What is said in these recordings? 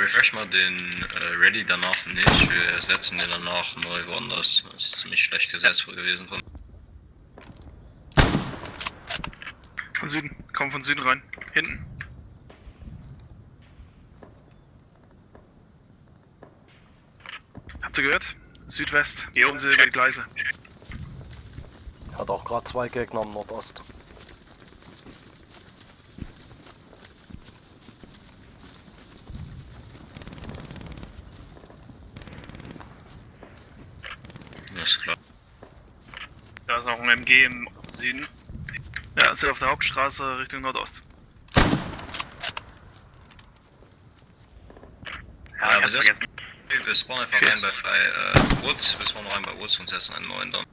refresh mal den äh, Ready danach nicht. Wir setzen den danach neu woanders. Das ist ziemlich schlecht gesetzt gewesen. Von Von Süden. Komm von Süden rein. Hinten. Habt ihr gehört? Südwest. Kommen sie über die Gleise. Hat auch gerade zwei Gegner am Nordost. Das ist klar. Da ist noch ein MG im Süden. Ja, sind auf der Hauptstraße Richtung Nordost. Ja, hab's das- vergessen. Wir spawnen einfach Okay. rein bei Frei äh, Woods. Wir spawnen rein bei Woods und setzen einen neuen dann.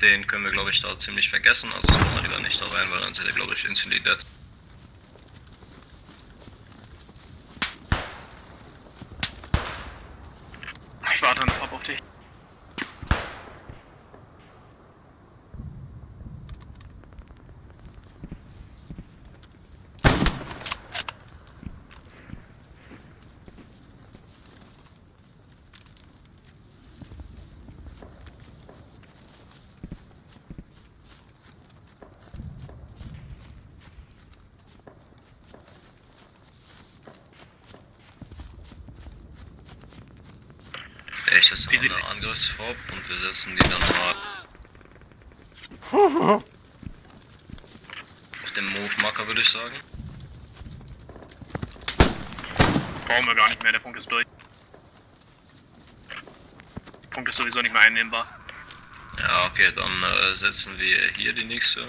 Den können wir glaube ich da ziemlich vergessen. Also spawnen wir lieber nicht da rein, weil dann sind wir glaube ich instantly dead. Ich warte Top auf dich. Echt, das ist eine Angriffsform und wir setzen die dann mal auf dem Move-Marker würde ich sagen. Brauchen wir gar nicht mehr, der Punkt ist durch. Der Punkt ist sowieso nicht mehr einnehmbar. Ja, okay, dann äh, setzen wir hier die nächste.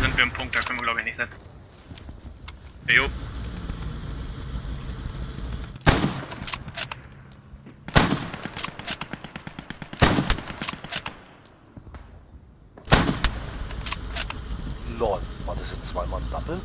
Sind wir im Punkt, da können wir glaube ich nicht setzen. Jo. Lol, war das jetzt zweimal ein Double?